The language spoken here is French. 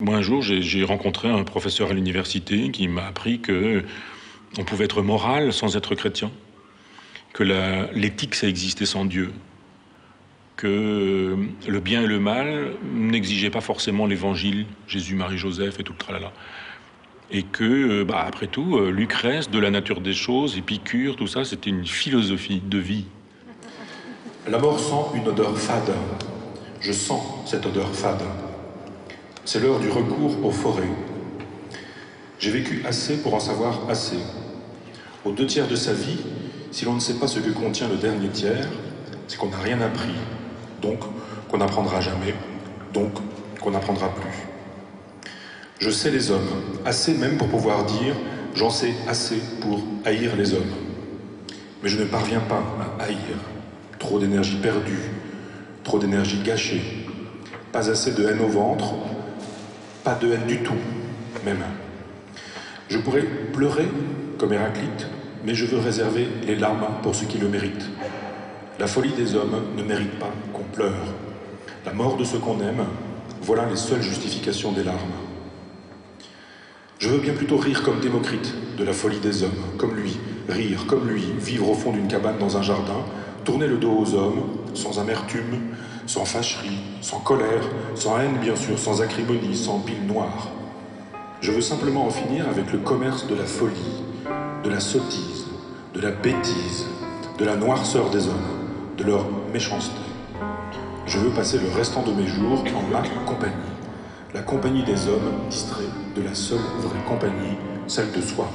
Moi, un jour, j'ai rencontré un professeur à l'université qui m'a appris que on pouvait être moral sans être chrétien, que l'éthique, ça existait sans Dieu, que le bien et le mal n'exigeaient pas forcément l'évangile, Jésus, Marie, Joseph et tout le tralala. Et que, bah, après tout, Lucrèce, de la nature des choses, Épicure, tout ça, c'était une philosophie de vie. La mort sent une odeur fade. Je sens cette odeur fade. C'est l'heure du recours aux forêts. J'ai vécu assez pour en savoir assez. Aux deux tiers de sa vie, si l'on ne sait pas ce que contient le dernier tiers, c'est qu'on n'a rien appris, donc qu'on n'apprendra jamais, donc qu'on n'apprendra plus. Je sais les hommes, assez même pour pouvoir dire j'en sais assez pour haïr les hommes. Mais je ne parviens pas à haïr. Trop d'énergie perdue, trop d'énergie gâchée, pas assez de haine au ventre, pas de haine du tout, même. Je pourrais pleurer comme Héraclite, mais je veux réserver les larmes pour ceux qui le méritent. La folie des hommes ne mérite pas qu'on pleure. La mort de ceux qu'on aime, voilà les seules justifications des larmes. Je veux bien plutôt rire comme Démocrite de la folie des hommes, comme lui, rire comme lui, vivre au fond d'une cabane dans un jardin, tourner le dos aux hommes, sans amertume, sans fâcherie, sans colère, sans haine bien sûr, sans acrimonie, sans pile noire. Je veux simplement en finir avec le commerce de la folie, de la sottise, de la bêtise, de la noirceur des hommes, de leur méchanceté. Je veux passer le restant de mes jours en ma compagnie, la compagnie des hommes distraits de la seule vraie compagnie, celle de soi.